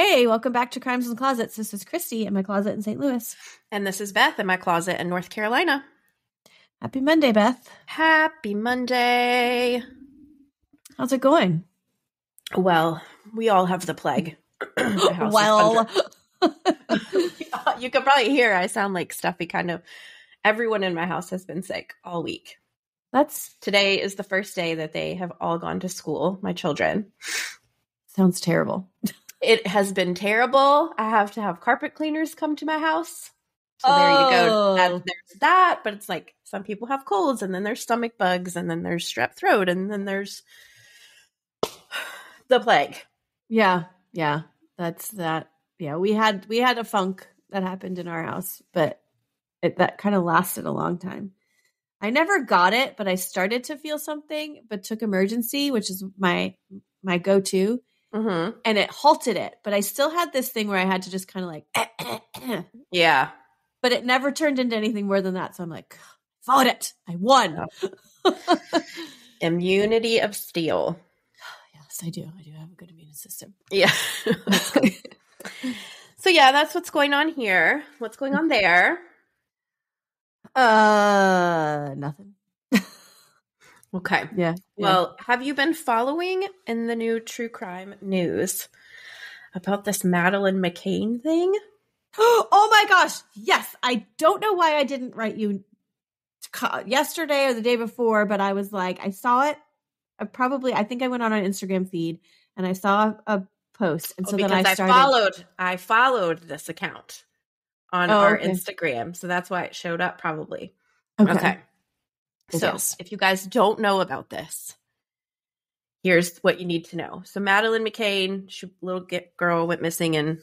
Hey, welcome back to Crimes in the Closets. This is Christy in my closet in St. Louis. And this is Beth in my closet in North Carolina. Happy Monday, Beth. Happy Monday. How's it going? Well, we all have the plague. well, you can probably hear I sound like stuffy kind of. Everyone in my house has been sick all week. That's today is the first day that they have all gone to school, my children. Sounds terrible. It has been terrible. I have to have carpet cleaners come to my house. So there you go. That, Oh. there's that, but it's like some people have colds and then there's stomach bugs and then there's strep throat and then there's the plague. Yeah, yeah. That's that. Yeah, we had we had a funk that happened in our house, but it that kind of lasted a long time. I never got it, but I started to feel something, but took Emergen-C, which is my my go to, Mm-hmm. and it halted it. But I still had this thing where I had to just kind of like, Yeah. but it never turned into anything more than that. So I'm like, fought it. I won. Immunity of steel. yes, I do. I do have a good immune system. Yeah. so yeah, that's what's going on here. What's going on there? uh, nothing. Okay. Yeah. Well, have you been following in the new true crime news about this Madeleine McCain thing? oh my gosh. Yes. I don't know why I didn't write you yesterday or the day before, but I was like, I saw it. I probably, I think I went on an Instagram feed and I saw a post. And oh, so Oh, then because I I, started. followed I followed this account on Oh, our okay. Instagram, so that's why it showed up probably. okay. Okay. So, Yes. if you guys don't know about this, here's what you need to know. So, Madeleine McCain, she, little get, girl, went missing in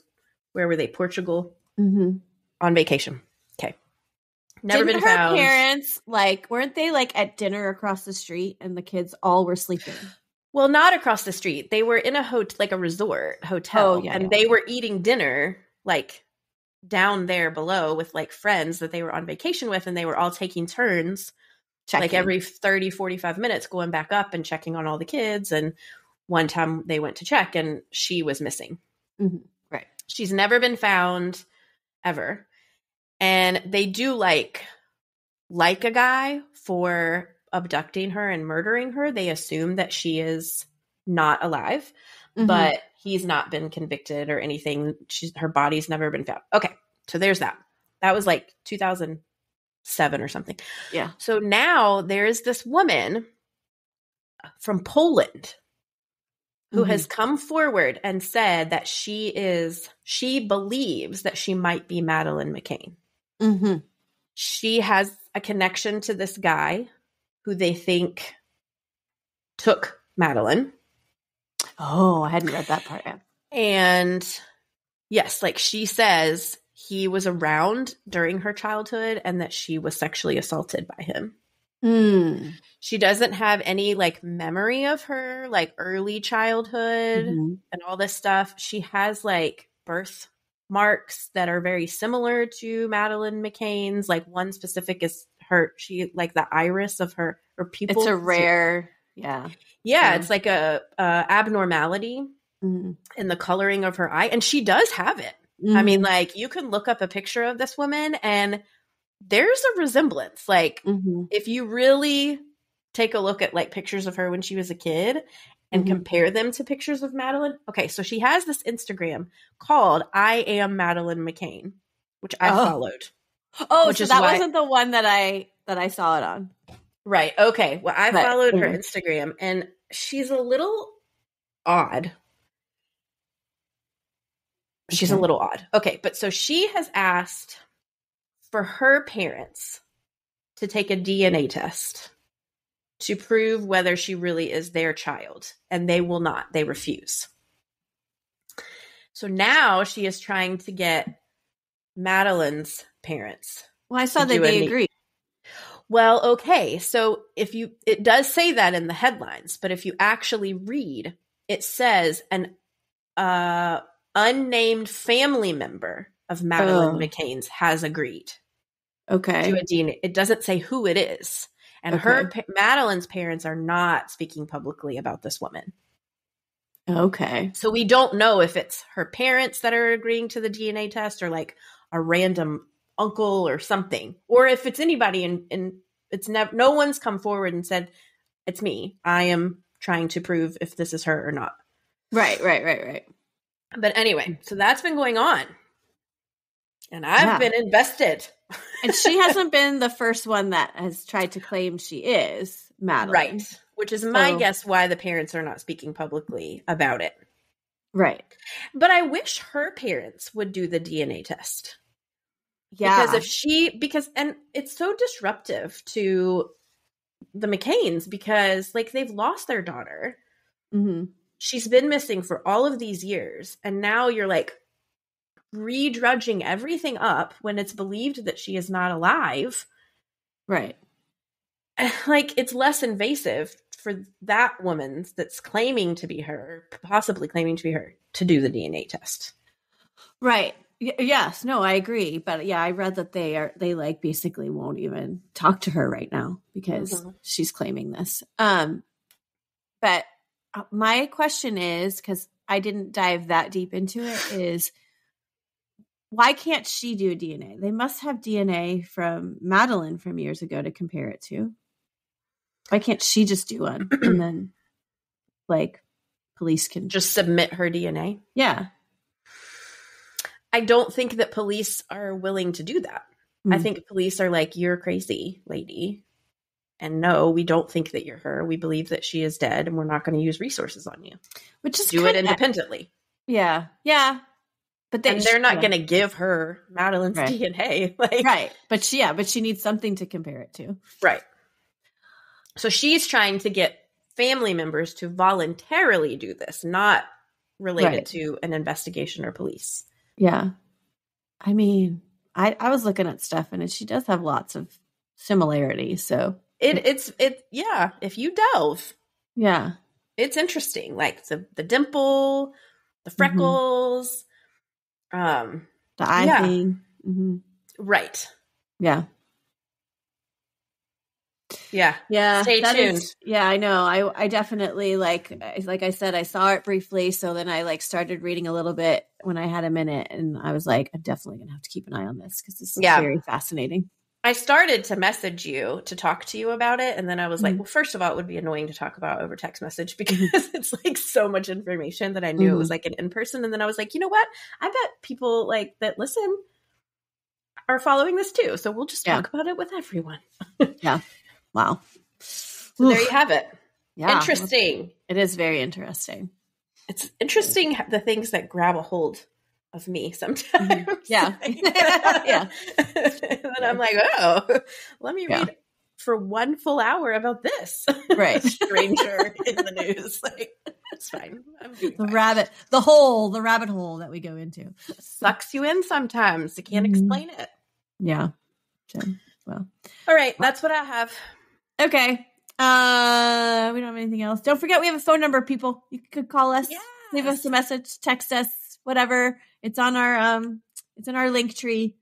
where were they? Portugal Mm-hmm. on vacation. Okay, never Didn't been her found. parents like weren't they like at dinner across the street and the kids all were sleeping? Well, not across the street. They were in a hotel, like a resort hotel, Oh, yeah, and yeah. they were eating dinner like down there below with like friends that they were on vacation with, and they were all taking turns like every 30 45 minutes going back up and checking on all the kids and one time they went to check and she was missing. Mhm. Right. she's never been found ever. And they do like like a guy for abducting her and murdering her. They assume that she is not alive Mhm. but he's not been convicted or anything. She's her body's never been found. Okay so there's that. That was like 2007 or something yeah. so now there's this woman from Poland who Mhm. has come forward and said that she is, she believes that she might be Madeleine McCain. Mm-hmm. She has a connection to this guy who they think took Madeleine. Oh, I hadn't read that part yet. And yes, like she says, he was around during her childhood and that she was sexually assaulted by him. Mm. she doesn't have any like memory of her like early childhood Mhm. and all this stuff she has like birth marks that are very similar to madeleine mccain's like one specific is her she like the iris of her her pupil It's a rare, yeah. yeah yeah. it's like a, a abnormality Mhm. in the coloring of her eye and she does have it i mean like you can look up a picture of this woman and there's a resemblance like Mhm. if you really take a look at like pictures of her when she was a kid and Mhm. compare them to pictures of Madeleine. Okay, so she has this Instagram called I am Madeleine McCain, which I Oh. followed. oh, so that why- wasn't the one that I that I saw it on. Right. Okay. Well, I But, followed her. Instagram and she's a little odd. She's a little odd. Okay, but so she has asked for her parents to take a DNA test to prove whether she really is their child, and they will not. They refuse. So now she is trying to get Madeleine's parents Well, I saw that they agreed. well, okay. So if you, it does say that in the headlines, but if you actually read, it says an uh, unnamed family member of Madeleine Oh. McCain's has agreed Okay. to a DNA. It doesn't say who it is, and her Okay. pa- Madeleine's parents are not speaking publicly about this woman. Okay. So we don't know if it's her parents that are agreeing to the DNA test or like a random uncle or something, or if it's anybody and, and it's never, no one's come forward and said, it's me. I am trying to prove if this is her or not. Right, right, right, right. But anyway, so that's been going on. And I've Yeah. been invested. And she hasn't been the first one that has tried to claim she is Madeleine. Right. Which is my So- guess why the parents are not speaking publicly about it. Right. But I wish her parents would do the DNA test. Yeah. Because if she because and it's so disruptive to the McCains because like they've lost their daughter. Mhm. She's been missing for all of these years and now you're like redrudging everything up when it's believed that she is not alive. Right. Like it's less invasive for that woman that's claiming to be her, possibly claiming to be her, to do the DNA test. Right. Y- yes. No, I agree. But yeah, I read that they are they like basically won't even talk to her right now because Mhm. she's claiming this. Um but my question is cuz I didn't dive that deep into it is why can't she do DNA? They must have DNA from Madeleine from years ago to compare it to. Why can't she just do one and then like police can Just submit her DNA. yeah. I don't think that police are willing to do that. I Mm. think police are like, you're crazy, lady. And no, we don't think that you're her. We believe that she is dead and we're not going to use resources on you. which is Do it independently. Yeah. Yeah. But they, they're not yeah. going to give her Madeleine's Right. DNA. Like, right but she yeah but she needs something to compare it to Right. So she's trying to get family members to voluntarily do this, not related Right. to an investigation or police. yeah i mean i i was looking at stuff and she does have lots of similarities so It it's it yeah, if you delve, yeah it's interesting. Like the the dimple, the freckles. Um the eye Yeah. thing hmm right. yeah Yeah. yeah Stay that is- tuned. yeah i know i i definitely like like i said i saw it briefly so then i like started reading a little bit when i had a minute and i was like i'm definitely gonna have to keep an eye on this because this is Yeah. very fascinating I started to message you to talk to you about it. And then I was like, Mhm. well, first of all, it would be annoying to talk about over text message because it's like so much information that I knew it was like an in person. And then I was like, you know what? I bet people like that listen are following this too. So we'll just Yeah. talk about it with everyone. Yeah. Wow So there you have it. yeah Interesting. it is very interesting It's interesting the things that grab a hold of me sometimes. Yeah. Yeah. and then I'm like, oh, let me Yeah. read for one full hour about this. Right. Stranger in the news. Like, it's fine. The fine. rabbit the hole the rabbit hole that we go into sucks you in sometimes. You can't Mhm. explain it. yeah well All right. That's what I have. okay uh we don't have anything else don't forget we have a phone number people you could call us leave us a message text us whatever it's on our um it's in our Linktree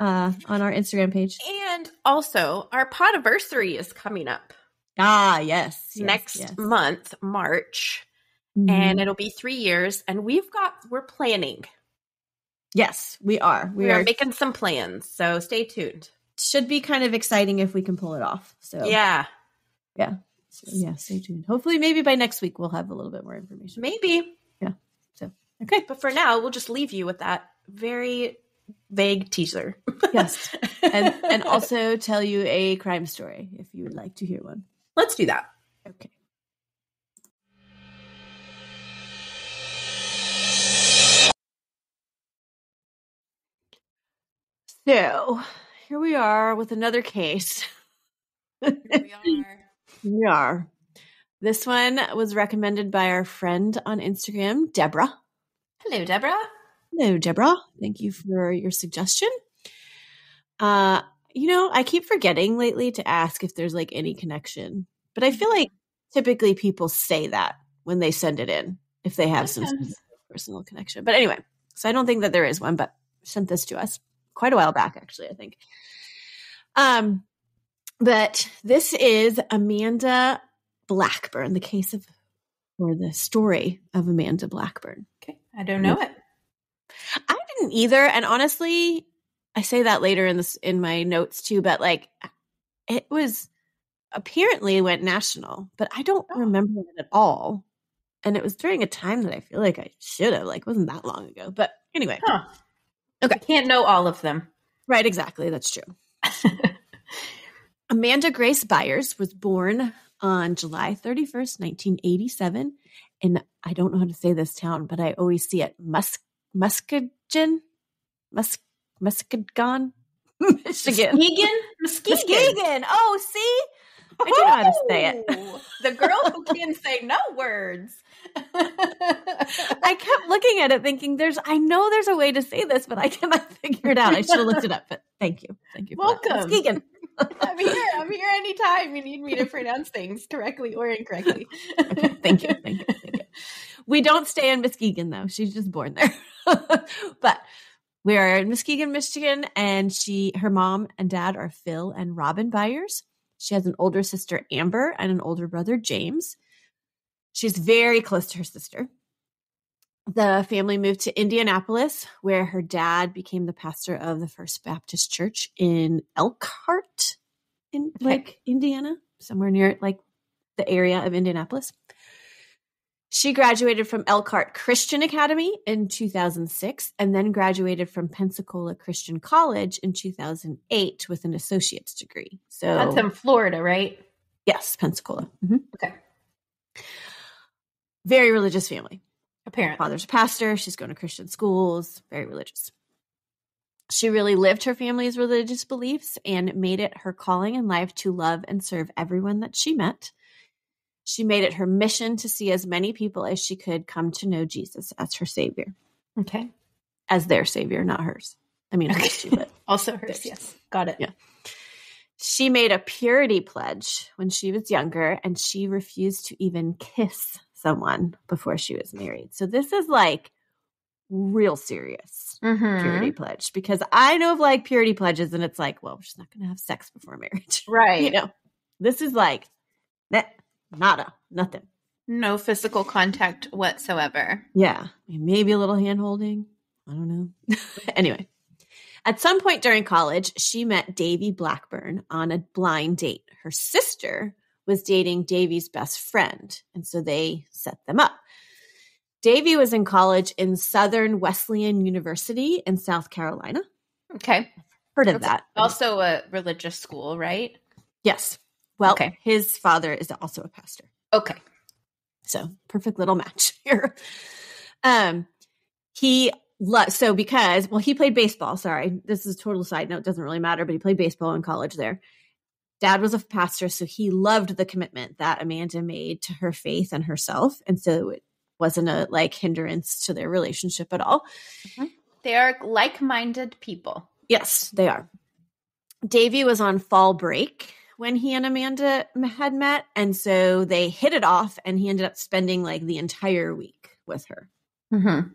uh on our instagram page And also, our podiversary is coming up ah yes, yes next yes. month, March, Mhm. and it'll be three years. And we've got, we're planning. yes we are we, We are are making some plans. So stay tuned. should be kind of exciting if we can pull it off so Yeah, so, yeah stay tuned hopefully maybe by next week we'll have a little bit more information maybe. Okay But for now, we'll just leave you with that very vague teaser. yes and and also tell you a crime story if you would like to hear one. Let's do that. Okay. So here we are with another case. Here we are. we are. This one was recommended by our friend on Instagram, Deborah. Hello, Deborah. Hello, Deborah. Thank you for your suggestion. Uh, you know, I keep forgetting lately to ask if there's like any connection, but I feel like typically people say that when they send it in if they have some sort of Sometimes. personal connection. But anyway, so I don't think that there is one, but sent this to us quite a while back, actually. I think. Um, but this is Amanda Blackburn, the case of or the story of Amanda Blackburn. Okay. I don't know mm. it. I didn't either. And honestly, I say that later in this in my notes too, but like it was apparently went national, but I don't Oh. remember it at all. And it was during a time that I feel like I should have, like, wasn't that long ago. But anyway, Huh. Okay. I can't know all of them. right, exactly. That's true. Amanda Grace Byers was born on July 31st, 1987. And I don't know how to say this town, but I always see it Mus- Muskegon? Mus- Muskegon? Michigan. Muskegon? Muskegon. Muskegon. Oh, see? I do know how to say it. The girl who can say no words. I kept looking at it thinking there's I know there's a way to say this, but I cannot figure it out. I should have looked it up, but thank you. Thank you. Welcome. Muskegon. I'm here. I'm here anytime you need me to pronounce things correctly or incorrectly. Okay, thank you. Thank you. Thank you. We don't stay in Muskegon though. She's just born there. but we are in Muskegon, Michigan, and she her mom and dad are Phil and Robin Byers. She has an older sister, Amber, and an older brother, James. She's very close to her sister. The family moved to Indianapolis, where her dad became the pastor of the First Baptist Church in Elkhart, in Okay. like Indiana, somewhere near like the area of Indianapolis. She graduated from Elkhart Christian Academy in 2006 and then graduated from Pensacola Christian College in 2008 with an associate's degree. So That's in Florida, right? yes, Pensacola. Mhm. Okay. Very religious family. Apparently. father's a pastor. She's going to Christian schools, very religious. She really lived her family's religious beliefs and made it her calling in life to love and serve everyone that she met. She made it her mission to see as many people as she could come to know Jesus as her savior, Okay. as their savior, not hers. I mean, hers too, but Also hers. There's- Yes. Got it. Yeah. she made a purity pledge when she was younger and she refused to even kiss someone before she was married. So this is like real serious. Mhm. purity pledge because I know of like purity pledges and it's like, well, she's not going to have sex before marriage. Right. you know, this is like, that, nada, nothing. No physical contact whatsoever. Yeah. Maybe a little hand holding. I don't know. anyway, at some point during college, she met Davey Blackburn on a blind date. Her sister was dating Davey's best friend. And so they set them up. Davey was in college in Southern Wesleyan University in South Carolina. Okay. Heard of that. Also a religious school, right? Yes. Well, Okay. his father is also a pastor. Okay. So perfect little match here. Um, he lo- so because well he played baseball. Sorry, this is a total side note. Doesn't really matter, but he played baseball in college there. Dad was a pastor, so he loved the commitment that Amanda made to her faith and herself, and so it wasn't a like hindrance to their relationship at all. They are like minded people. Yes, they are. Davey was on fall break when he and Amanda had met. And so they hit it off, and he ended up spending like the entire week with her. Mm-hmm.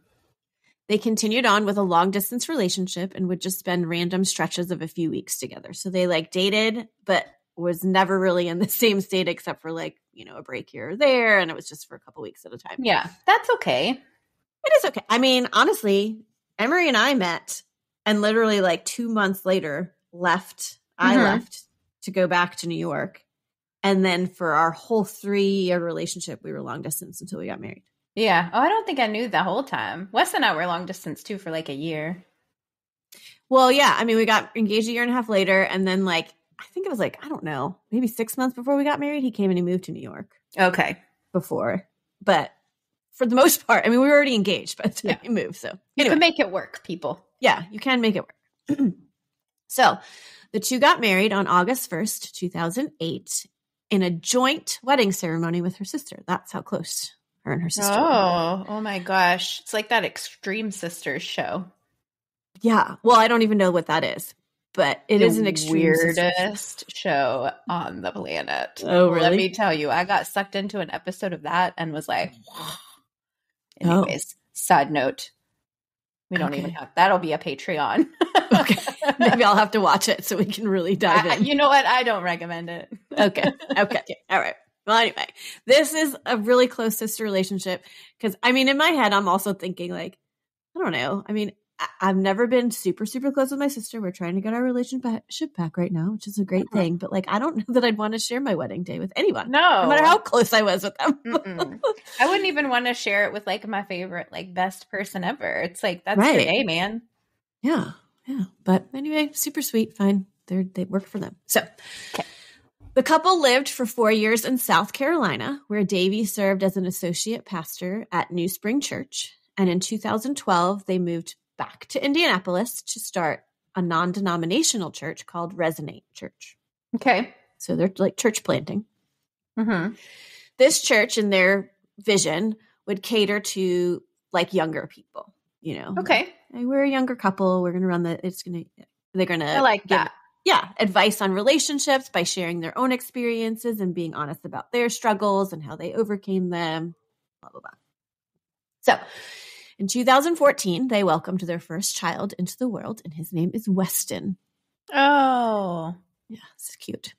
They continued on with a long distance relationship and would just spend random stretches of a few weeks together. So they like dated, but was never really in the same state except for like, you know, a break here or there. And it was just for a couple weeks at a time. Yeah, that's okay. It is okay. I mean, honestly, Emery and I met and literally like two months later left. I Mhm. left to go back to New York. And then for our whole three year relationship, we were long distance until we got married. Yeah. Oh, I don't think I knew the whole time. Wes and I were long distance too for like a year. Well, yeah. I mean, we got engaged a year and a half later. And then, like, I think it was like, I don't know, maybe six months before we got married, he came and he moved to New York Okay. before. But for the most part, I mean, we were already engaged by the time Yeah. he moved. So, You can make it work, people. Yeah, you can make it work. so the two got married on August 1st, 2008, in a joint wedding ceremony with her sister. That's how close her and her sister. Oh, oh my gosh. It's like that Extreme Sisters show. Yeah. Well, I don't even know what that is, but it The is an extreme weirdest show on the planet. Oh, really? Let me tell you, I got sucked into an episode of that and was like, Oh. anyways, side note. We don't even have that'll be a Patreon. Okay. Maybe I'll have to watch it so we can really dive I- in. you know what? I don't recommend it. okay. Okay. All right. Well, anyway, this is a really close sister relationship because I mean, in my head, I'm also thinking like, I don't know. I mean, I- I've never been super, super close with my sister. We're trying to get our relationship back right now, which is a great Uh-huh. thing. But like, I don't know that I'd want to share my wedding day with anyone, No. no matter how close I was with them. I wouldn't even want to share it with like my favorite, like best person ever. It's like that's Right. your day, man. Yeah, yeah. But anyway, super sweet. Fine, they they work for them. So, Okay. The couple lived for four years in South Carolina, where Davey served as an associate pastor at New Spring Church. And in 2012, they moved back to Indianapolis to start a non-denominational church called Resonate Church. Okay. So they're like church planting. Mm-hmm. This church, in their vision, would cater to like younger people. You know, Okay. Hey, we're a younger couple. We're gonna run the. It's gonna. They're gonna. I like give- that. Yeah, advice on relationships by sharing their own experiences and being honest about their struggles and how they overcame them. Blah blah blah. So, in 2014, they welcomed their first child into the world, and his name is Weston. Oh. Yeah, it's cute.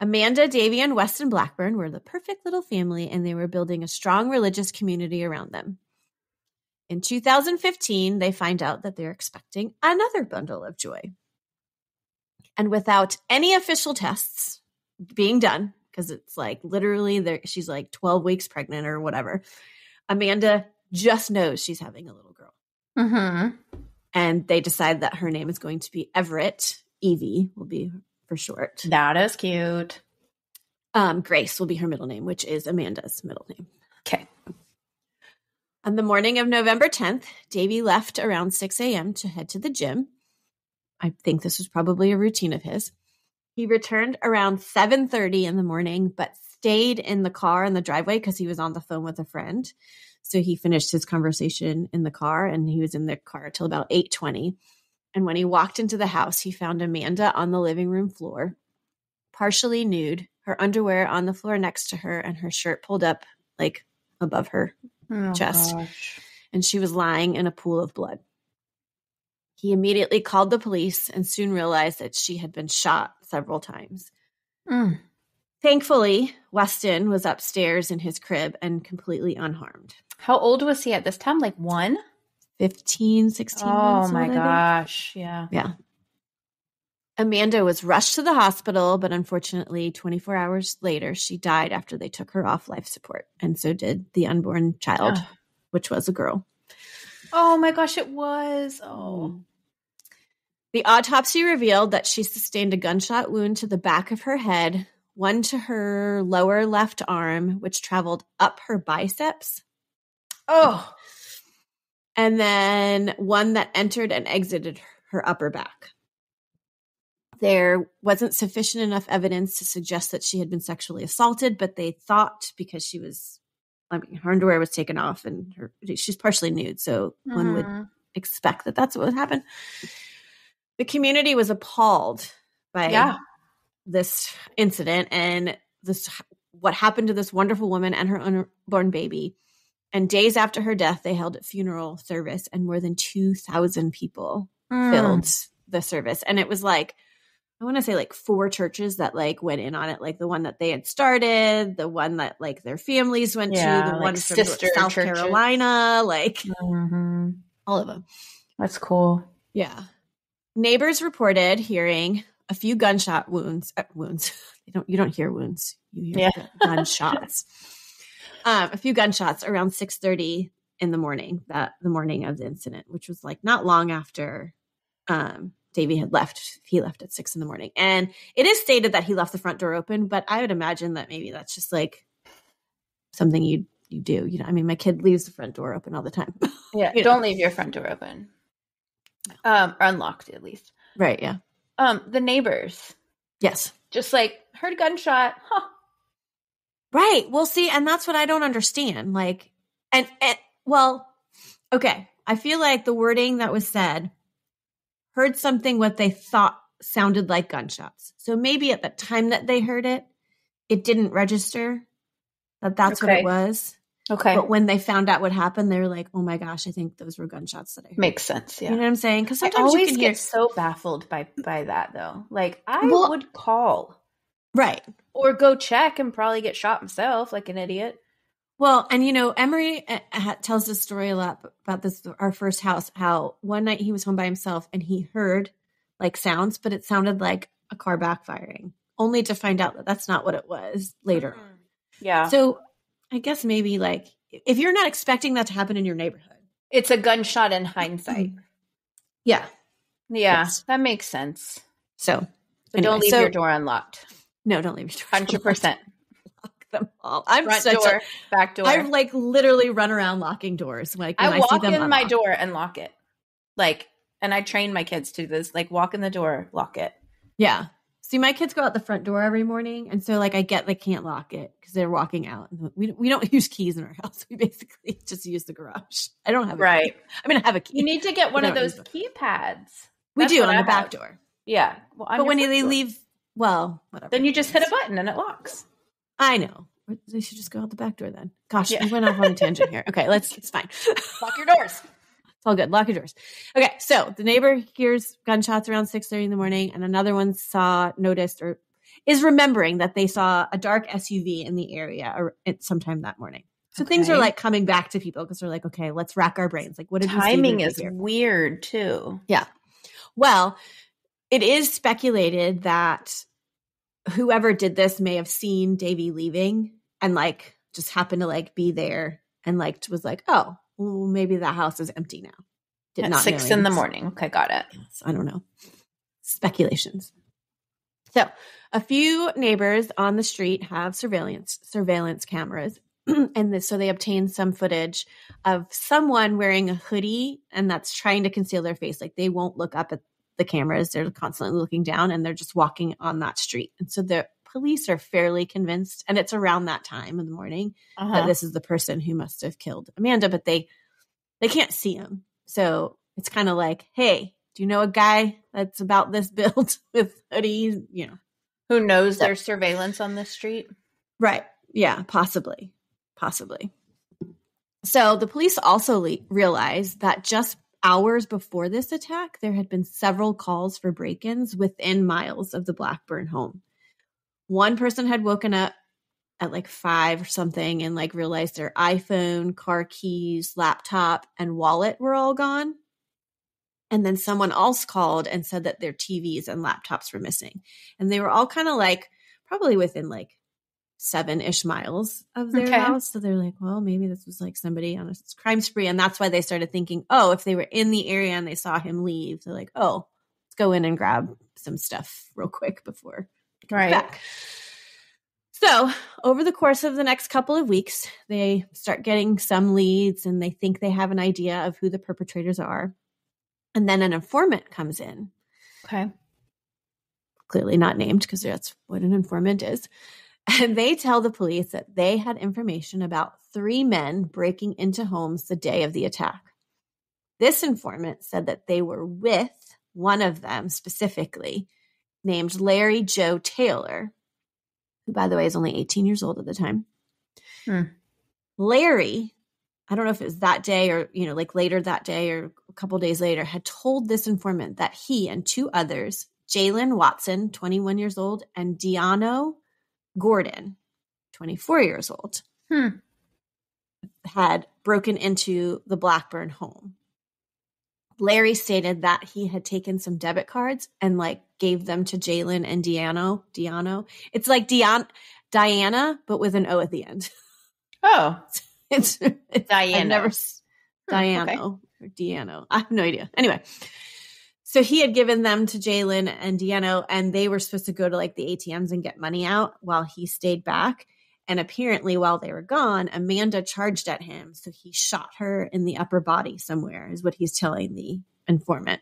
Amanda, Davey, and Weston Blackburn were the perfect little family, and they were building a strong religious community around them. In 2015, they find out that they're expecting another bundle of joy. And without any official tests being done, because it's like literally there, she's like 12 weeks pregnant or whatever, Amanda just knows she's having a little girl. Mm-hmm. And they decide that her name is going to be Everett. Evie will be for short. That is cute. Um, Grace will be her middle name, which is Amanda's middle name. Okay. On the morning of November 10th, Davey left around 6 a.m. to head to the gym. I think this was probably a routine of his. He returned around 7:30 in the morning, but stayed in the car in the driveway because he was on the phone with a friend. So he finished his conversation in the car and he was in the car till about 8:20. And when he walked into the house, he found Amanda on the living room floor, partially nude, her underwear on the floor next to her and her shirt pulled up like above her Oh, Chest. gosh. and she was lying in a pool of blood. He immediately called the police and soon realized that she had been shot several times. Mm. Thankfully, Weston was upstairs in his crib and completely unharmed. How old was he at this time? Like one? 15, 16 Oh my old, gosh. Yeah. Yeah. Amanda was rushed to the hospital, but unfortunately, 24 hours later, she died after they took her off life support. And so did the unborn child, which was a girl. Oh my gosh, it was. Oh. Mm-hmm. The autopsy revealed that she sustained a gunshot wound to the back of her head, one to her lower left arm, which traveled up her biceps, Oh. and then one that entered and exited her upper back. There wasn't sufficient enough evidence to suggest that she had been sexually assaulted, but they thought because she was, I mean, her underwear was taken off and her, she's partially nude, so one would Mhm. expect that that's what would happen. The community was appalled by Yeah. this incident and this what happened to this wonderful woman and her unborn baby. And days after her death, they held a funeral service, and more than two thousand people Mm. filled the service. And it was like I want to say like four churches that like went in on it, like the one that they had started, the one that like their families went Yeah, to, the like one from South churches. Carolina, like Mhm. all of them. That's cool. Yeah. Neighbors reported hearing a few gunshot wounds. Uh, wounds. You don't. You don't hear wounds. You hear Yeah. gunshots. um, a few gunshots around six thirty in the morning. That the morning of the incident, which was like not long after um, Davey had left. He left at six in the morning, and it is stated that he left the front door open. But I would imagine that maybe that's just like something you you do. You know, I mean, my kid leaves the front door open all the time. Yeah. You know. Don't leave your front door open. Um, or unlocked at least. right? Yeah. Um, the neighbors Yes. just like heard a gunshot. Huh. Right. Well, see, and that's what I don't understand. Like, and, and well, okay. I feel like the wording that was said heard something what they thought sounded like gunshots. So maybe at the time that they heard it, it didn't register that that's what it was. Okay. But when they found out what happened, they were like, "Oh my gosh, I think those were gunshots that I heard." Makes sense. Yeah. You know what I'm saying? Because I sometimes always get hear so baffled by by that though. Like I Well- would call. Right. Or go check and probably get shot myself, like an idiot. Well, and you know, Emery uh, tells the story a lot about this, our first house, how one night he was home by himself and he heard like sounds, but it sounded like a car backfiring, only to find out that that's not what it was later. Mm-hmm. Yeah. So I guess maybe like if you're not expecting that to happen in your neighborhood, it's a gunshot in hindsight. Yeah. Yeah, yes. that makes sense. So, so anyway, don't leave so, your door unlocked. No, don't leave your door. Hundred percent. Them all. I'm Front such door, a, back door. I've like literally run around locking doors. Like I I, walk in my door and lock it. Like, and I train my kids to do this. Like, walk in the door, lock it. Yeah. See, my kids go out the front door every morning, and so like I get they can't lock it because they're walking out. We we don't use keys in our house. We basically just use the garage. I don't have a right. Key. I mean, I have a key. You need to get one of those keypads. we do on I the back door. Yeah. Well, But when they leave, well, whatever. then you just hit a button and it locks. I know. They should just go out the back door then. Gosh, Yeah. we went off on a tangent here. Okay, let's. It's fine. Lock your doors. It's all good. Lock your doors. Okay, so the neighbor hears gunshots around six thirty in the morning, and another one saw, noticed, or is remembering that they saw a dark SUV in the area or at sometime that morning. So things are like coming back to people because they're like, okay, let's rack our brains. Like, what did Timing is weird too. Yeah. Well, it is speculated that whoever did this may have seen Davey leaving and like just happened to like be there and like was like, oh, well, maybe that house is empty now. Did At not six knowing in the morning. Okay, got it. I don't know. Speculations. So, a few neighbors on the street have surveillance surveillance cameras, and this, so they obtained some footage of someone wearing a hoodie, and that's trying to conceal their face. Like they won't look up at the cameras; they're constantly looking down, and they're just walking on that street. And so the police are fairly convinced, and it's around that time in the morning that Uh-huh. this is the person who must have killed Amanda, but they they can't see him. So it's kind of like, hey, do you know a guy that's about this build with hoodies? You know, Who knows there's surveillance on this street? right? Yeah, possibly, possibly. So the police also le- realized that just hours before this attack, there had been several calls for break-ins within miles of the Blackburn home. One person had woken up at like five or something and like realized their iPhone, car keys, laptop, and wallet were all gone. And then someone else called and said that their TVs and laptops were missing. And they were all kind of like probably within like seven ish miles of their Okay. house. So they're like, well, maybe this was like somebody on a crime spree. And that's why they started thinking, oh, if they were in the area and they saw him leave, they're like, oh, let's go in and grab some stuff real quick before Right. back. So, over the course of the next couple of weeks, they start getting some leads and they think they have an idea of who the perpetrators are. And then an informant comes in, Okay. clearly not named because that's what an informant is. And they tell the police that they had information about three men breaking into homes the day of the attack. This informant said that they were with one of them specifically, named Larry Jo Taylor, who, by the way, is only 18 years old at the time. Hmm. Larry, I don't know if it was that day or, you know, like later that day or a couple days later, had told this informant that he and two others, Jalen Watson, 21 years old, and Diano Gordon, 24 years old, Hmm. had broken into the Blackburn home. Larry stated that he had taken some debit cards and like gave them to Jalen and Diano. Diano. It's like Dian- Diana, but with an O at the end. Oh, It's, it's I've Diana. never s- Hmm, okay. Or Deano. I have no idea. Anyway, so he had given them to Jalen and Diano, and they were supposed to go to like the ATMs and get money out while he stayed back. And apparently, while they were gone, Amanda charged at him, so he shot her in the upper body somewhere, is what he's telling the informant.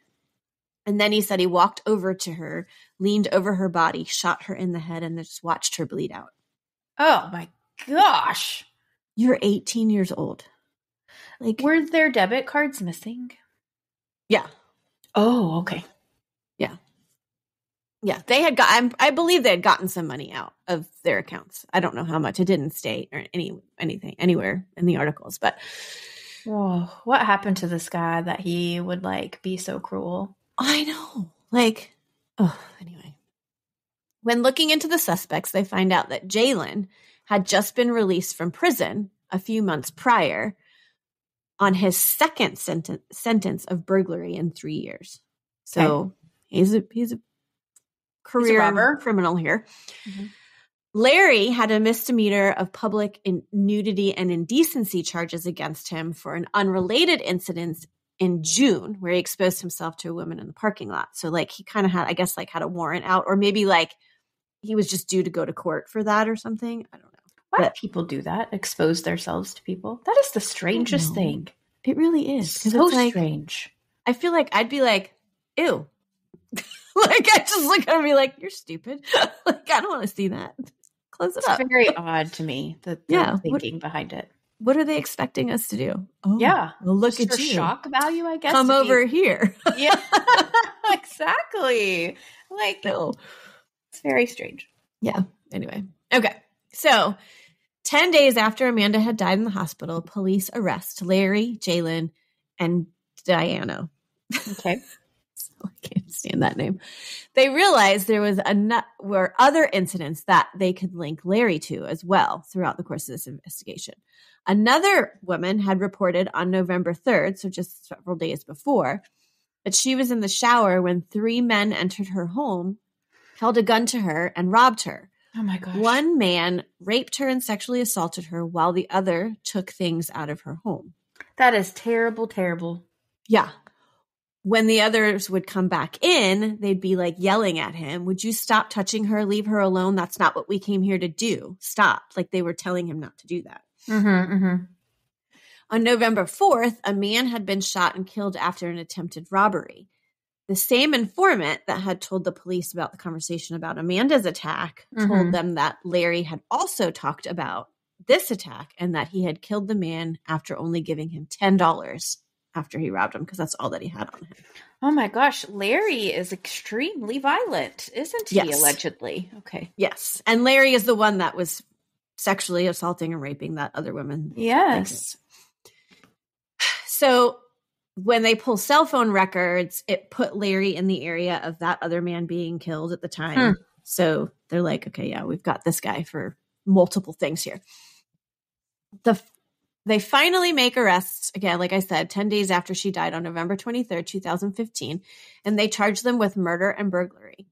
And then he said he walked over to her, leaned over her body, shot her in the head, and then just watched her bleed out. Oh my gosh. You're 18 years old. Like, Were their debit cards missing? yeah, Oh, okay. Yeah, Yeah, they had got. I'm, I believe they had gotten some money out of their accounts. I don't know how much. It didn't state or any anything anywhere in the articles, but Whoa. What happened to this guy that he would like be so cruel? I know. Like, oh, anyway, When looking into the suspects, they find out that Jalen had just been released from prison a few months prior on his second senten- sentence of burglary in three years. So Okay. he's a he's a career robber. criminal here. Mhm. Larry had a misdemeanor of public in nudity and indecency charges against him for an unrelated incident in June where he exposed himself to a woman in the parking lot. So like he kind of had I guess like had a warrant out or maybe like he was just due to go to court for that or something. I don't know. Do people do that? Expose themselves to people? That is the strangest thing. It really is So it's like strange. I feel like I'd be like, ew. like I just look at him and be like, you're stupid. like I don't want to see that. Close it It's up. very odd to me the, the Yeah, what- thinking behind it. What are they expecting us to do? Oh, Yeah. Well, look Just at you. shock value, I guess. Come to be- over here. yeah, exactly. Like no. it's very strange. Yeah. Anyway. Okay. So, 10 days after Amanda had died in the hospital, police arrest Larry, Jalen, and Diana. Okay. I can't stand that name. They realized there was a nu- were other incidents that they could link Larry to as well throughout the course of this investigation. Another woman had reported on November 3rd, so just several days before, that she was in the shower when three men entered her home, held a gun to her, and robbed her. Oh my gosh. One man raped her and sexually assaulted her, while the other took things out of her home. That is terrible, terrible. Yeah. When the others would come back in, they'd be like yelling at him, Would you stop touching her? Leave her alone. That's not what we came here to do. Stop. Like they were telling him not to do that. Mm-hmm, mm-hmm. On November 4th, a man had been shot and killed after an attempted robbery. The same informant that had told the police about the conversation about Amanda's attack Mhm. told them that Larry had also talked about this attack and that he had killed the man after only giving him $10 after he robbed him because that's all that he had on him. Oh my gosh, Larry is extremely violent, isn't he? Yes. Allegedly. Okay. Yes. And Larry is the one that was sexually assaulting and raping that other woman. Yes. So when they pull cell phone records, it put Larry in the area of that other man being killed at the time. Hmm. So they're like, okay, yeah, we've got this guy for multiple things here. The they finally make arrests again, like I said, 10 days after she died on November 23rd, 2015, and they charge them with murder and burglary.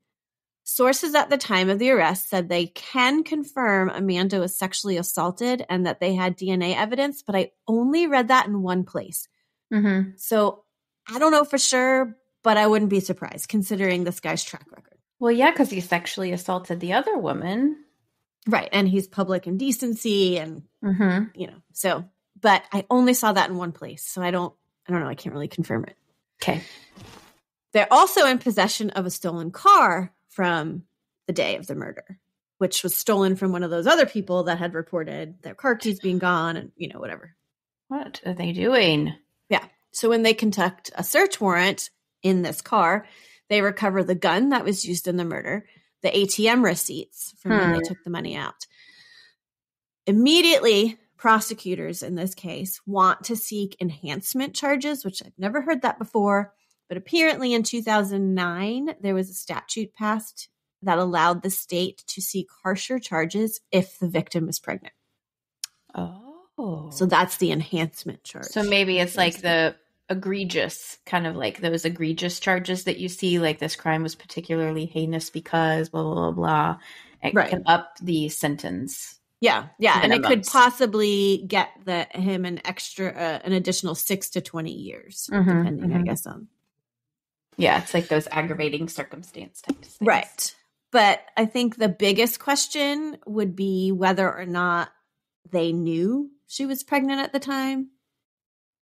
Sources at the time of the arrest said they can confirm Amanda was sexually assaulted and that they had DNA evidence, but I only read that in one place. Mm-hmm. So I don't know for sure, but I wouldn't be surprised considering this guy's track record. Well, yeah, because he sexually assaulted the other woman. Right. And he's public indecency and, Mm-hmm. you know, so, but I only saw that in one place. So I don't, I don't know. I can't really confirm it. Okay. They're also in possession of a stolen car from the day of the murder, which was stolen from one of those other people that had reported their car keys being gone and, you know, whatever. What are they doing? So when they conduct a search warrant in this car, they recover the gun that was used in the murder, the ATM receipts from when they Hmm. took the money out. Immediately, prosecutors in this case want to seek enhancement charges, which I've never heard that before. But apparently in 2009, there was a statute passed that allowed the state to seek harsher charges if the victim was pregnant. Oh. So that's the enhancement charge. So maybe it's like the egregious kind of like those egregious charges that you see like this crime was particularly heinous because blah blah blah blah it Right. can up the sentence Yeah, yeah, and it could possibly get the him an extra, uh, an additional six to twenty years, Mhm, depending, I mhm. guess, on yeah it's like those aggravating circumstance types things. right. But I think the biggest question would be whether or not they knew she was pregnant at the time.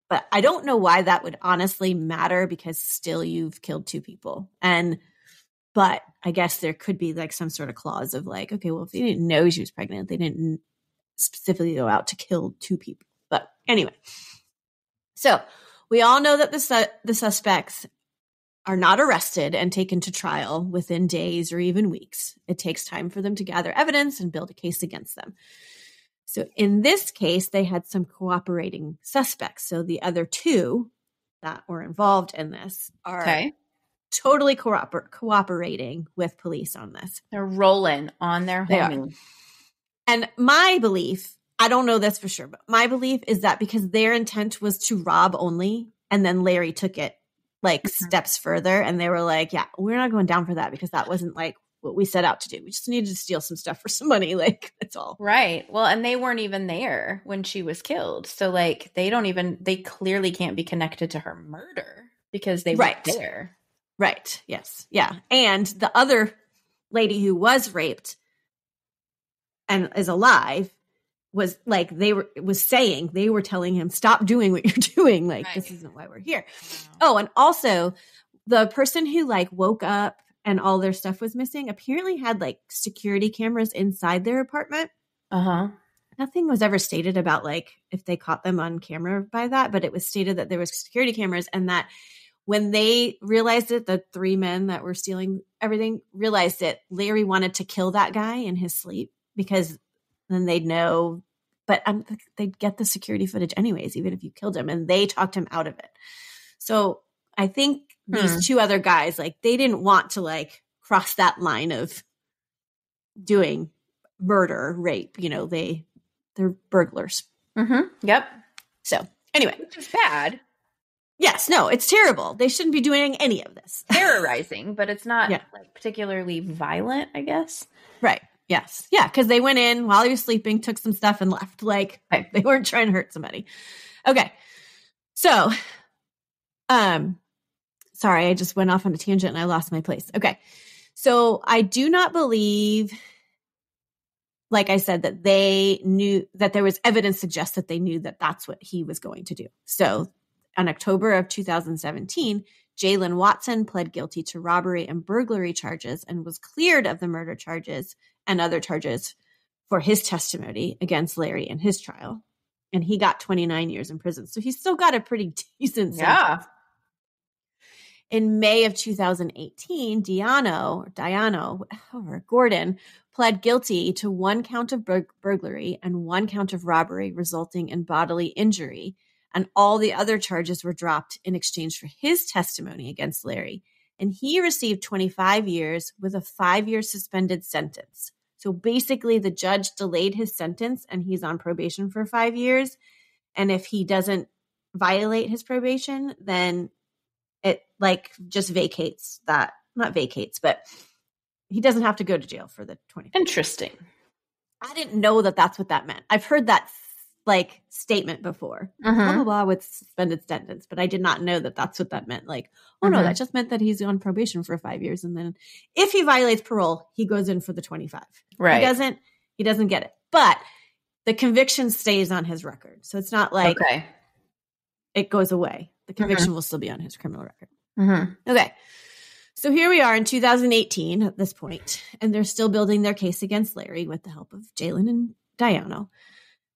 But I don't know why that would honestly matter because still you've killed two people. And but I guess there could be like some sort of clause of like, okay, well, if they didn't know she was pregnant, they didn't specifically go out to kill two people. But anyway, so we all know that the su- the suspects are not arrested and taken to trial within days or even weeks. It takes time for them to gather evidence and build a case against them. So in this case, they had some cooperating suspects. So the other two that were involved in this are okay totally cooper- cooperating with police on this. They're rolling on their are. And my belief, I don't know this for sure, but my belief is that because their intent was to rob only, and then Larry took it like Mhm. steps further, and they were like, "Yeah, we're not going down for that because that wasn't like what we set out to do. We just needed to steal some stuff for some money. Like that's all. Right. Well, and they weren't even there when she was killed. So like they don't even they clearly can't be connected to her murder because they Right. weren't there. Right. Yes. Yeah. And the other lady who was raped and is alive was like they were was saying they were telling him stop doing what you're doing like this isn't why we're here oh. oh and also the person who like woke up and all their stuff was missing apparently had like security cameras inside their apartment. Uh-huh. nothing was ever stated about like if they caught them on camera by that but it was stated that there was security cameras and that when they realized it the three men that were stealing everything realized it. Larry wanted to kill that guy in his sleep because then they'd know but um, they'd get the security footage anyways even if you killed him and they talked him out of it. So i think these Hmm. two other guys like they didn't want to like cross that line of doing murder rape you know they they're burglars Mm-hmm. Yep. so anyway Which is bad. yes no it's terrible they shouldn't be doing any of this Terrorizing, but it's not Yeah. like particularly violent, I guess. right yes yeah because they went in while he was sleeping took some stuff and left like Right. they weren't trying to hurt somebody okay so um sorry i just went off on a tangent and i lost my place. Okay. So i do not believe like i said that they knew that there was evidence suggests that they knew that that's what he was going to do. So on october of 2017 jalen watson pled guilty to robbery and burglary charges and was cleared of the murder charges and other charges for his testimony against larry in his trial. And he got 29 years in prison. So he's still got a pretty decent sentence. Yeah. In May of 2018, Diano, Diano, however, Gordon pled guilty to one count of bur- burglary and one count of robbery resulting in bodily injury, and all the other charges were dropped in exchange for his testimony against Larry. And he received 25 years with a five year suspended sentence. So basically, the judge delayed his sentence and he's on probation for five years. And if he doesn't violate his probation, then like just vacates that not vacates but he doesn't have to go to jail for the 20 Interesting. i didn't know that that's what that meant i've heard that like statement before blah Mhm. blah blah with suspended sentence but i did not know that that's what that meant like oh no Mhm. that just meant that he's on probation for five years and then if he violates parole he goes in for the 25 Right. he doesn't he doesn't get it but the conviction stays on his record so it's not like okay. it goes away the conviction will still be on his criminal record Mm-hmm. Okay. So here we are in 2018 at this point, and they're still building their case against Larry with the help of Jalen and Diano.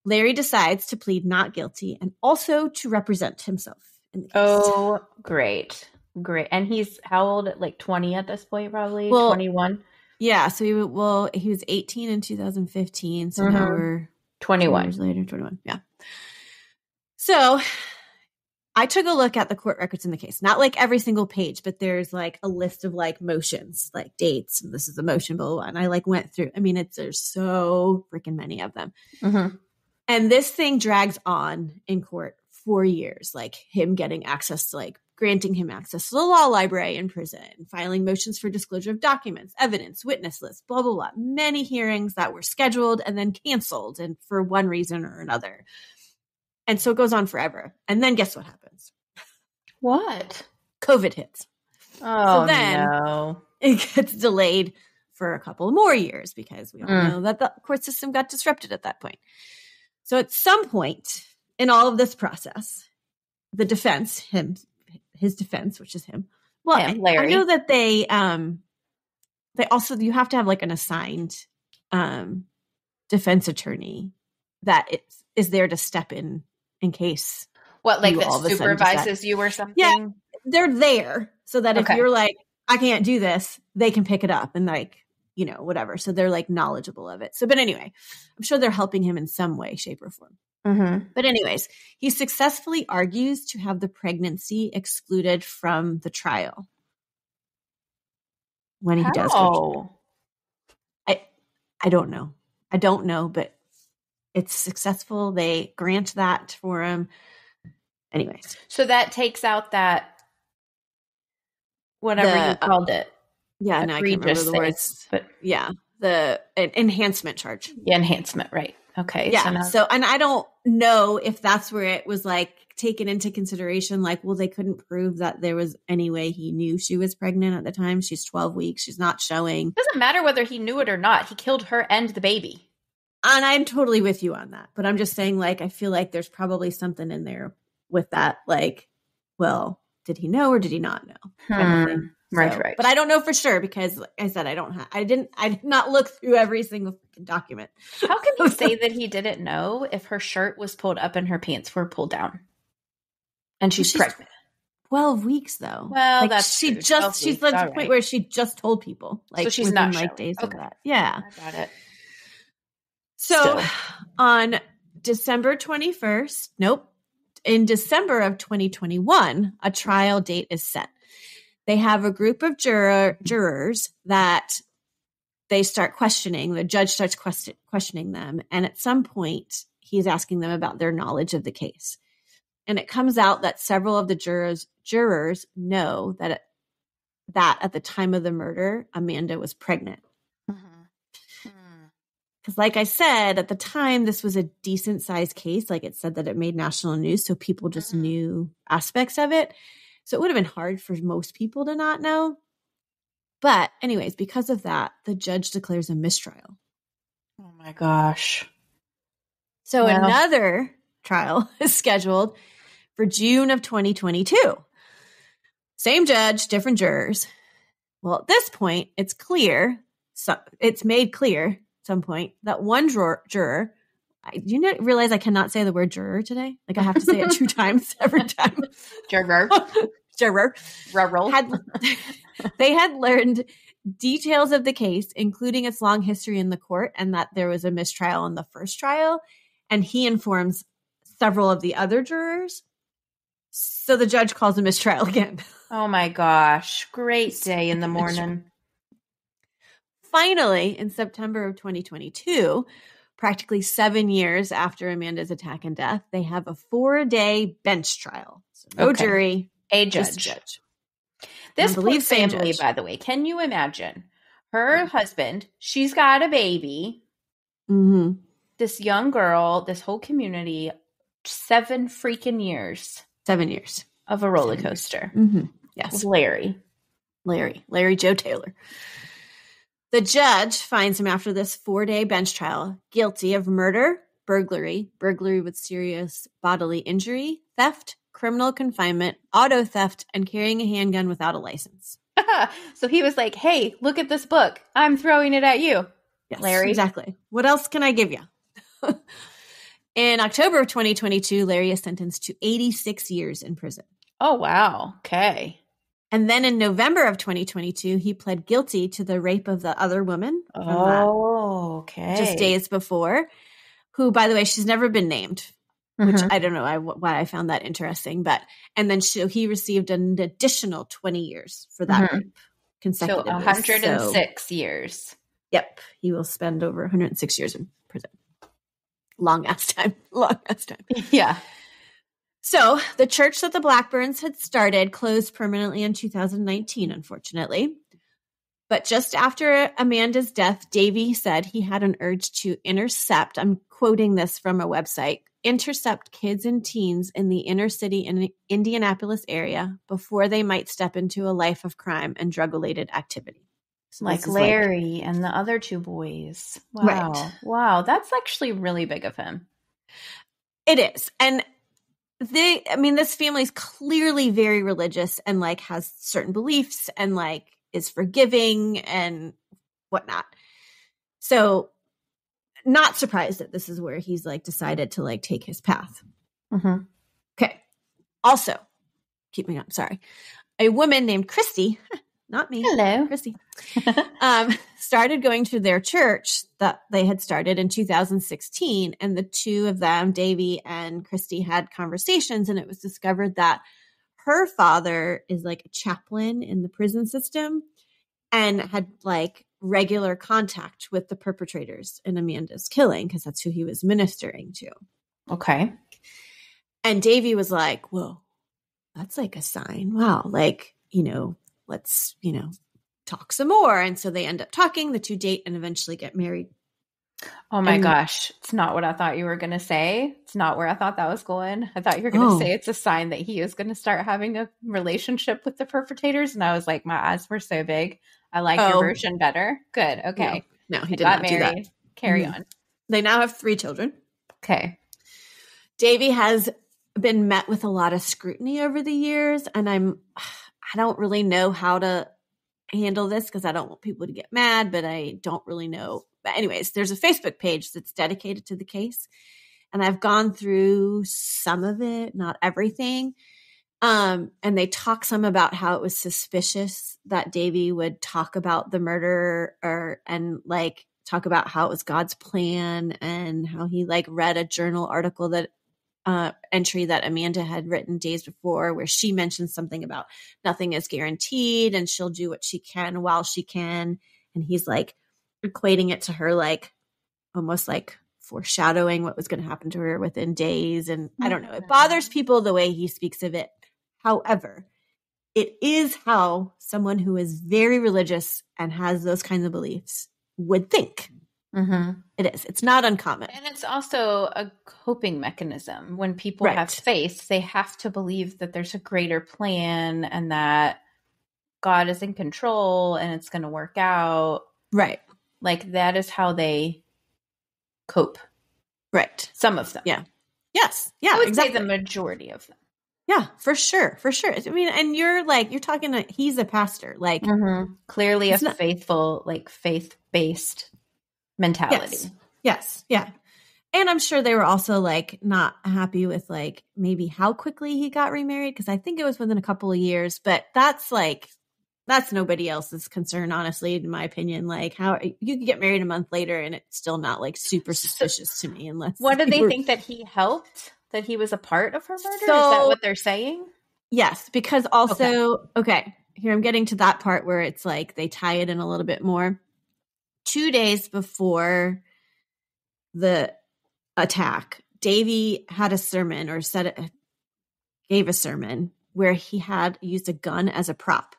Larry decides to plead not guilty and also to represent himself in the case. Oh, great. Great. And he's how old? Like 20 at this point, probably? Well, 21? yeah. So he well, he was 18 in 2015. So now Mhm. we're 21. years later, 21. Yeah. So I took a look at the court records in the case, not like every single page, but there's like a list of like motions, like dates. And this is a motion, blah, blah, blah. And I like went through, I mean, it's, there's so freaking many of them. Mm-hmm. And this thing drags on in court for years, like him getting access to like granting him access to the law library in prison, filing motions for disclosure of documents, evidence, witness lists, blah, blah, blah. Many hearings that were scheduled and then canceled and for one reason or another. And so it goes on forever. And then guess what happens? What? COVID hits. Oh, then- no. It gets delayed for a couple more years because we all Mm. know that the court system got disrupted at that point. So at some point in all of this process, the defense, him, his defense, which is him. Well, Him, I- I know that they um they also you have to have like an assigned um defense attorney that is, is there to step in in case What, like that all of a sudden decide- supervises you or something? Yeah, they're there so that if Okay. you're like i can't do this they can pick it up and like you know whatever so they're like knowledgeable of it so but anyway i'm sure they're helping him in some way shape or form Mm-hmm. but anyways he successfully argues to have the pregnancy excluded from the trial when he does go. I I don't know. I don't know, but it's successful. They grant that for him. Anyways, So that takes out that whatever The, you uh, called it. yeah, no, I can't remember the words. But Yeah, the en- enhancement charge. the enhancement, right? Okay. yeah. So now, So, and I don't know if that's where it was like taken into consideration. Like, well, they couldn't prove that there was any way he knew she was pregnant at the time. She's 12 weeks. She's not showing. it doesn't matter whether he knew it or not. He killed her and the baby. And I'm totally with you on that. But I'm just saying, like, I feel like there's probably something in there with that. Like, well, did he know or did he not know? kind of thing. Hmm. Right, right. But I don't know for sure because, like I said, I don't have, I didn't, I did not look through every single document. How can you say that he didn't know if her shirt was pulled up and her pants were pulled down? And she's, she's- pregnant. 12 weeks though. Well, like, that's she true. just, she's at the point right. where she just told people. Like, she's within, not like days Okay. of that. Yeah. I got it. So Still. on December 21st, nope, in December of 2021, a trial date is set. They have a group of juror, jurors that they start questioning. The judge starts question, questioning them. And at some point, he's asking them about their knowledge of the case. And it comes out that several of the jurors jurors know that that at the time of the murder, Amanda was pregnant. Because, like I said, at the time, this was a decent sized case. Like it said that it made national news. So people just Mhm. knew aspects of it. So it would have been hard for most people to not know. But, anyways, because of that, the judge declares a mistrial. Oh my gosh. So Well- another trial is scheduled for June of 2022. Same judge, different jurors. Well, at this point, it's clear, so it's made clear some point that one juror, juror I, do you know, realize I cannot say the word juror today? Like I have to say it two times every time. Juror. juror Rural. had they had learned details of the case, including its long history in the court, and that there was a mistrial in the first trial. And he informs several of the other jurors. So the judge calls a mistrial again. oh my gosh. Great day in the morning. Finally, in September of 2022, practically seven years after Amanda's attack and death, they have a four day bench trial. So no Okay. jury, A judge. judge. This poor believe family, judge. by the way, can you imagine? Her husband, she's got a baby, hmm this young girl, this whole community, seven freaking years Seven years. of a roller coaster. hmm Yes. Larry. Larry, Larry Jo Taylor. The judge finds him after this four day bench trial guilty of murder, burglary, burglary with serious bodily injury, theft, criminal confinement, auto theft, and carrying a handgun without a license. so he was like, hey, look at this book. I'm throwing it at you. Yes, Larry. Exactly. What else can I give you? in October of 2022, Larry is sentenced to 86 years in prison. Oh, wow. Okay. And then in November of 2022, he pled guilty to the rape of the other woman Oh, okay. just days before, who, by the way, she's never been named, which Mhm. I don't know I, why I found that interesting. But, and then she, he received an additional 20 years for that Mhm. rape so consecutively. 106 years. yep. He will spend over 106 years in prison. Long ass time. Long ass time. Yeah. So the church that the Blackburns had started closed permanently in 2019, unfortunately. But just after Amanda's death, Davey said he had an urge to intercept. I'm quoting this from a website intercept kids and teens in the inner city in Indianapolis area before they might step into a life of crime and drug related activity. So Like Larry and the other two boys. Wow. Right. Wow. That's actually really big of him. It is. And they, I mean, this family is clearly very religious and like has certain beliefs and like is forgiving and whatnot. So, not surprised that this is where he's like decided to like take his path. Mm-hmm. Okay. Also, keeping up, sorry. A woman named Christy, not me, Hello. Christy, um, started going to their church that they had started in 2016. And the two of them, Davey and Christy, had conversations, and it was discovered that her father is like a chaplain in the prison system. and had like regular contact with the perpetrators in Amanda's killing because that's who he was ministering to. Okay. And Davey was like, Whoa, that's like a sign. Wow. Like, you know, let's, you know, talk some more. And so they end up talking, the two date and eventually get married. Oh my And- gosh. It's not what I thought you were going to say. It's not where I thought that was going. I thought you were going to Oh. say it's a sign that he is going to start having a relationship with the perpetrators. And I was like, my eyes were so big. I like Oh. your version better. Good. Okay. No, he did Got not do that. married. Carry Mhm. on. They now have three children. Okay. Davey has been met with a lot of scrutiny over the years, and I'm I don't really know how to handle this because I don't want people to get mad, but I don't really know. But anyways, there's a Facebook page that's dedicated to the case, and I've gone through some of it, not everything. Um, and they talk some about how it was suspicious that Davey would talk about the murder or and like talk about how it was God's plan and how he like read a journal article that uh entry that Amanda had written days before where she mentioned something about nothing is guaranteed and she'll do what she can while she can. And he's like equating it to her like almost like foreshadowing what was going to happen to her within days. And I don't know it bothers people the way he speaks of it. However it is how someone who is very religious and has those kinds of beliefs would think Mm-hmm. it is it's not uncommon And it's also a coping mechanism. When people have faith, they have to believe that there's a greater plan and that God is in control and it's going to work out. right Like that is how they cope. right Some of them. Yeah. yes yeah I would exactly say the majority of them. yeah for sure for sure i mean and you're like you're talking to, he's a pastor like Clearly a not- faithful, like faith based mentality. Yes. Yes. Yeah. And I'm sure they were also like not happy with like maybe how quickly he got remarried because I think it was within a couple of years, but that's like that's nobody else's concern, honestly, in my opinion. Like how you could get married a month later and it's still not like super suspicious to me unless What you they were- think that he helped? That he was a part of her murder? is So- that what they're saying? Yes, because also, okay. here I'm getting to that part where it's like they tie it in a little bit more. Two days before the attack, Davey had a sermon or said it, gave a sermon where he had used a gun as a prop.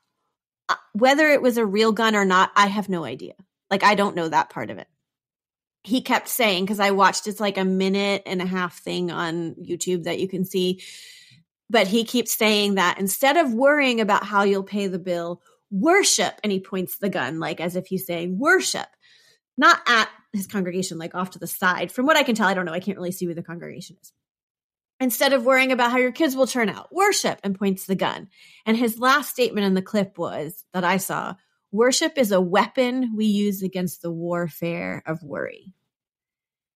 Uh, Whether it was a real gun or not, I have no idea. Like, I don't know that part of it. He kept saying, because I watched it's like a minute and a half thing on YouTube that you can see but he keeps saying that instead of worrying about how you'll pay the bill, worship. And he points the gun like as if he's saying worship, not at his congregation, like off to the side. From what I can tell, I don't know. I can't really see where the congregation is. Instead of worrying about how your kids will turn out, worship and points the gun. And his last statement in the clip was that I saw worship is a weapon we use against the warfare of worry.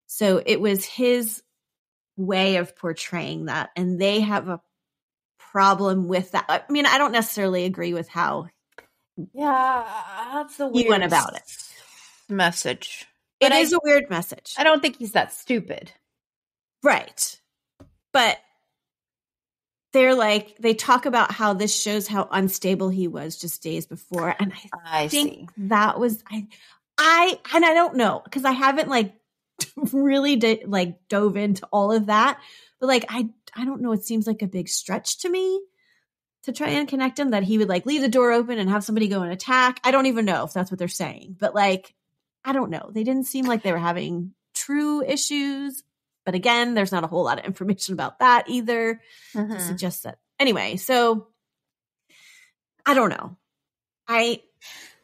So it was his way of portraying that. And they have a problem with that. I mean, I don't necessarily agree with how Yeah, that's the He went about it. Message. it But I- is a weird message. I don't think he's that stupid. Right. But they're like, they talk about how this shows how unstable he was just days before. And I I think see. that was, I, I, and I don't know because I haven't like really di- like dove into all of that. But like, I, I don't know. It seems like a big stretch to me to try and connect him that he would like leave the door open and have somebody go and attack. I don't even know if that's what they're saying, but like, I don't know. They didn't seem like they were having true issues. But again, there's not a whole lot of information about that either to Mhm. suggest that. Anyway, so I don't know. I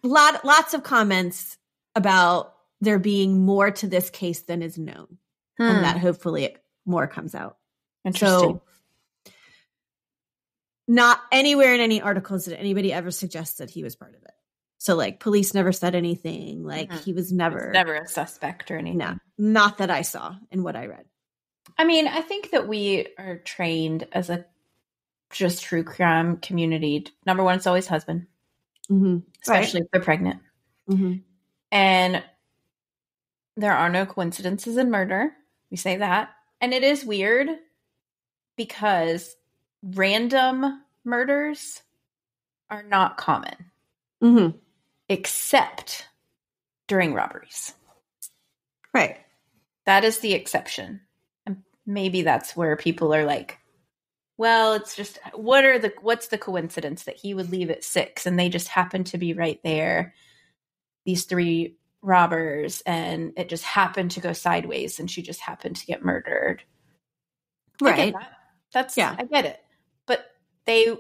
lot lots of comments about there being more to this case than is known, Hmm. and that hopefully it, more comes out. Interesting. So, not anywhere in any articles did anybody ever suggest that he was part of it. So, like, police never said anything. Like, Mhm. he was never, never a suspect or anything. no, not that I saw in what I read. I mean, I think that we are trained as a just true crime community. Number one, it's always husband, Mm-hmm. especially if they're pregnant. Mm-hmm. And there are no coincidences in murder. We say that. And it is weird because random murders are not common. Mm-hmm. Except during robberies. Right. That is the exception. And maybe that's where people are like, well, it's just what are the what's the coincidence that he would leave at 6 and they just happen to be right there. These three robbers and it just happened to go sideways and she just happened to get murdered. Right. That. That's Yeah. I get it. But they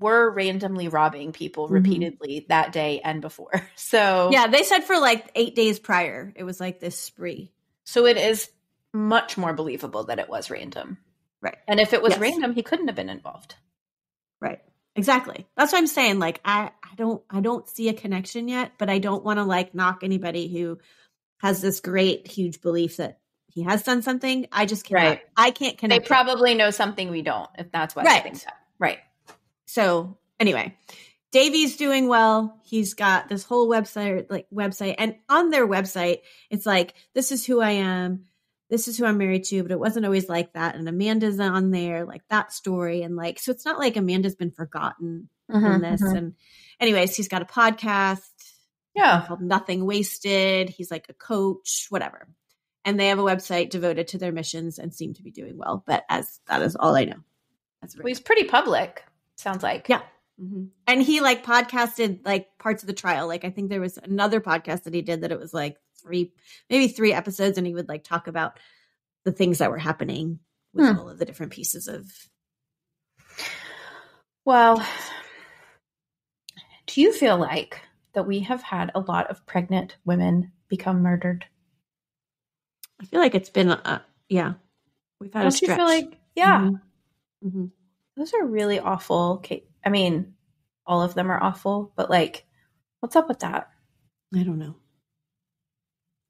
were randomly robbing people Mhm. repeatedly that day and before. So Yeah, they said for like eight days prior, it was like this spree. So it is much more believable that it was random. Right. And if it was Yes. random, he couldn't have been involved. Right. Exactly. That's what I'm saying. Like I, I don't I don't see a connection yet, but I don't want to like knock anybody who has this great huge belief that he has done something. I just can't Right. I can't They connect. it. probably know something we don't, if that's what Right. they think that. Right. So anyway, Davey's doing well. He's got this whole website like website and on their website it's like this is who I am. This is who I'm married to, but it wasn't always like that. And Amanda's on there, like that story. And like, so it's not like Amanda's been forgotten mm-hmm, in this. Mm-hmm. And anyways, he's got a podcast Yeah. called Nothing Wasted. He's like a coach, whatever. And they have a website devoted to their missions and seem to be doing well. But as that is all I know. That's Well, he's pretty public, sounds like. Yeah. Mhm. And he like podcasted like parts of the trial. Like I think there was another podcast that he did that it was like three, maybe three episodes, and he would like talk about the things that were happening with Hmm. all of the different pieces of. Well, do you feel like that we have had a lot of pregnant women become murdered? I feel like it's been, uh, yeah, we've had a Don't you stretch. feel like, yeah, Mhm. Mhm. Those are really awful. ca- I mean, all of them are awful, but like, what's up with that? I don't know.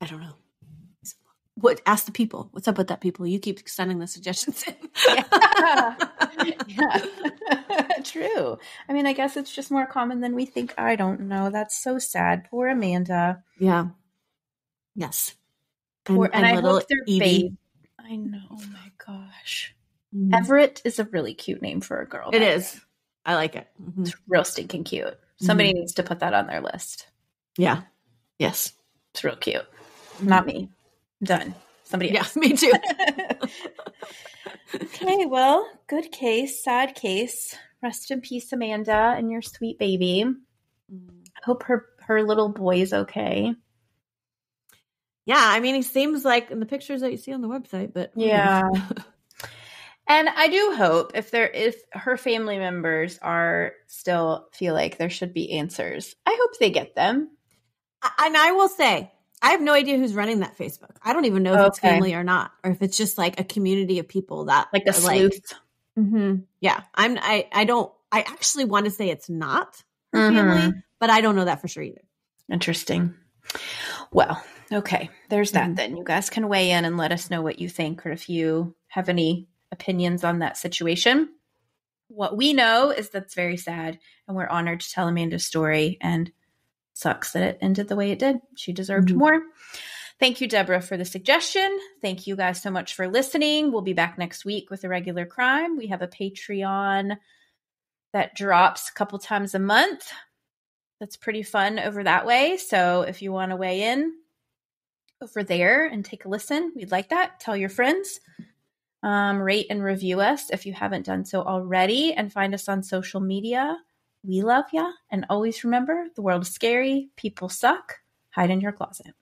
I don't know. What? Ask the people. What's up with that? People, you keep sending the suggestions in. yeah. True. I mean, I guess it's just more common than we think. I don't know. That's so sad. Poor Amanda. Yeah. Yes. Poor, and, I hope their Evie. babe. I know. Oh my gosh. Mhm. Everett is a really cute name for a girl. It is. I like it. Mhm. It's real stinking cute. Somebody needs to put that on their list. Yeah. Yes. It's real cute. Not me. I'm done. Somebody Yeah, else. me too. okay, well, good case, sad case. Rest in peace, Amanda, and your sweet baby. I hope her her little boy is okay. Yeah, I mean, he seems like in the pictures that you see on the website, but Yeah. And I do hope if there if her family members are still feel like there should be answers, I hope they get them. and I will say, I have no idea who's running that Facebook. I don't even know if it's family or not, or if it's just like a community of people that Like a sleuth. Mhm. Yeah, I'm. I. I don't. I actually want to say it's not her Mhm. family, but I don't know that for sure either. Interesting. Well, okay. There's that Mhm. then. You guys can weigh in and let us know what you think or if you have any opinions on that situation. What we know is that's very sad and we're honored to tell Amanda's story and sucks that it ended the way it did. She deserved Mhm. more. Thank you, Deborah, for the suggestion. Thank you guys so much for listening. We'll be back next week with a regular crime. We have a Patreon that drops a couple times a month that's pretty fun over that way. So if you want to weigh in over there and take a listen, we'd like that. Tell your friends. Um, rate and review us if you haven't done so already, and find us on social media. We love ya. And always remember the world is scary, people suck. Hide in your closet.